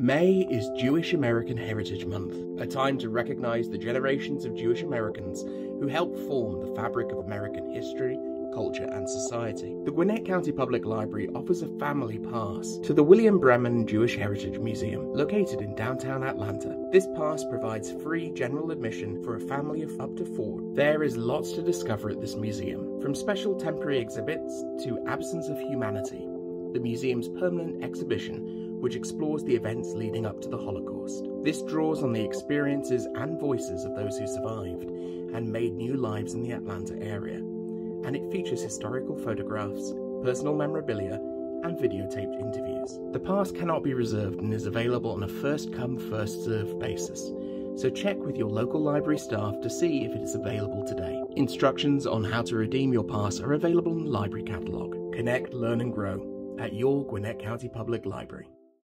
May is Jewish American Heritage Month, a time to recognize the generations of Jewish Americans who helped form the fabric of American history, culture, and society. The Gwinnett County Public Library offers a family pass to the William Breman Jewish Heritage Museum, located in downtown Atlanta. This pass provides free general admission for a family of up to four. There is lots to discover at this museum, from special temporary exhibits to Absence of Humanity, the museum's permanent exhibition which explores the events leading up to the Holocaust. This draws on the experiences and voices of those who survived and made new lives in the Atlanta area, and it features historical photographs, personal memorabilia, and videotaped interviews. The pass cannot be reserved and is available on a first come, first served basis, so check with your local library staff to see if it is available today. Instructions on how to redeem your pass are available in the library catalogue. Connect, learn, and grow at your Gwinnett County Public Library.